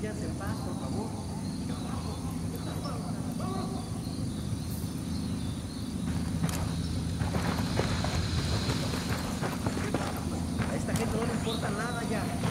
Síganse en paz, por favor. A esta gente no le importa nada ya.